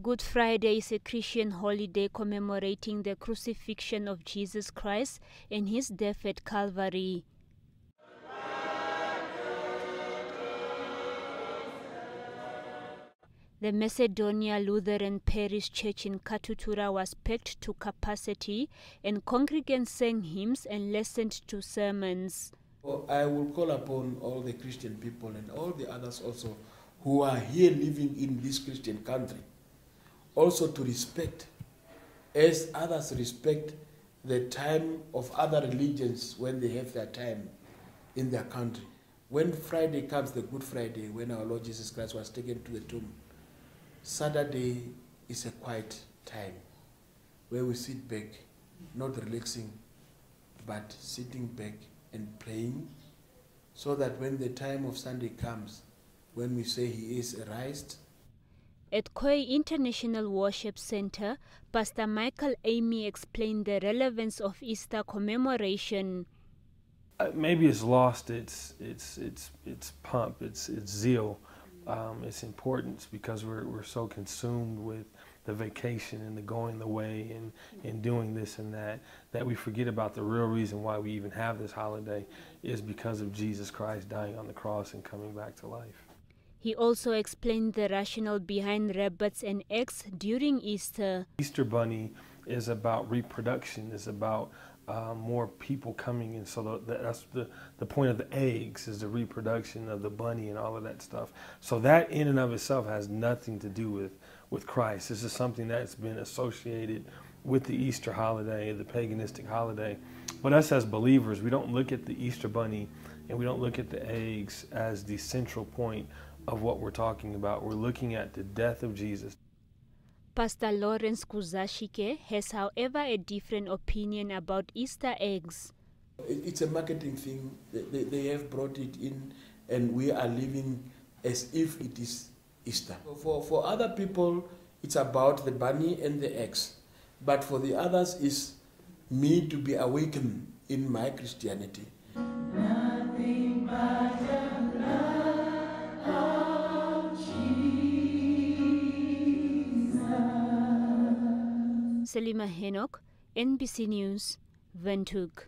Good Friday is a Christian holiday commemorating the crucifixion of Jesus Christ and his death at Calvary. The Macedonia Lutheran Parish Church in Katutura was packed to capacity and congregants sang hymns and listened to sermons. I will call upon all the Christian people and all the others also who are here living in this Christian country also to respect, as others respect the time of other religions when they have their time in their country. When Friday comes, the Good Friday, when our Lord Jesus Christ was taken to the tomb, Saturday is a quiet time where we sit back, not relaxing, but sitting back and praying, so that when the time of Sunday comes, when we say He is raised, At Koi International Worship Center, Pastor Michael Amy explained the relevance of Easter commemoration. Uh, maybe it's lost its its its its pump, its its zeal, um, its importance because we're we're so consumed with the vacation and the going the way and and doing this and that that we forget about the real reason why we even have this holiday is because of Jesus Christ dying on the cross and coming back to life. He also explained the rationale behind rabbits and eggs during Easter. Easter Bunny is about reproduction, is about uh, more people coming in. So the, that's the, the point of the eggs is the reproduction of the bunny and all of that stuff. So that in and of itself has nothing to do with, with Christ. This is something that's been associated with the Easter holiday, the paganistic holiday. But us as believers, we don't look at the Easter bunny and we don't look at the eggs as the central point of what we're talking about. We're looking at the death of Jesus. Pastor Lawrence Kuzashike has, however, a different opinion about Easter eggs. It's a marketing thing. They, they have brought it in, and we are living as if it is Easter. For, for other people, it's about the bunny and the eggs. But for the others, it's me to be awakened in my Christianity. Selima Henok, NBC News, Windhoek.